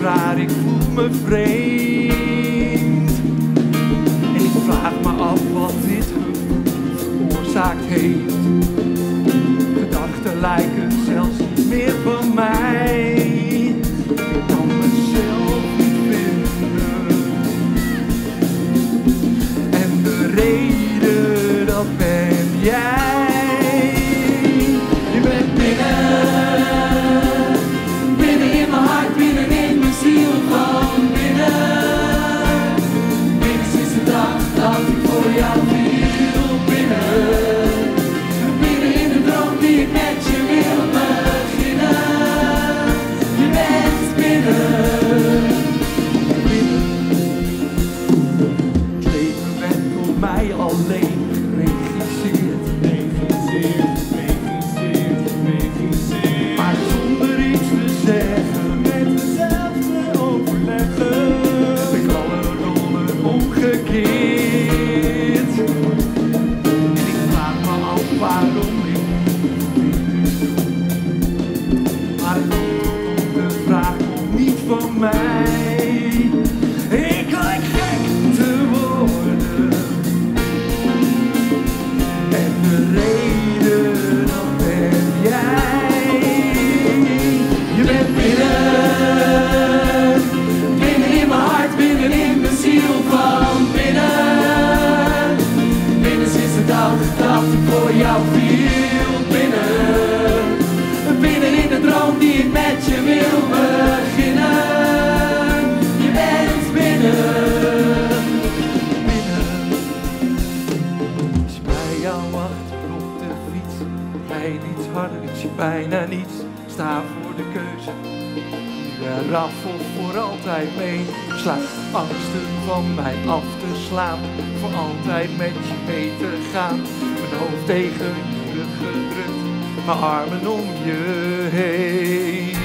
raar, ik voel me vreemd. En ik vraag me af wat dit gevoel veroorzaakt heeft. violate harder, ik zie bijna niets. Sta voor de keuze. Nu raffel voor altijd mee. Slaat angsten van mij af te slaan. Voor altijd met je mee te gaan. Mijn hoofd tegen je gedrukt. Mijn armen om je heen.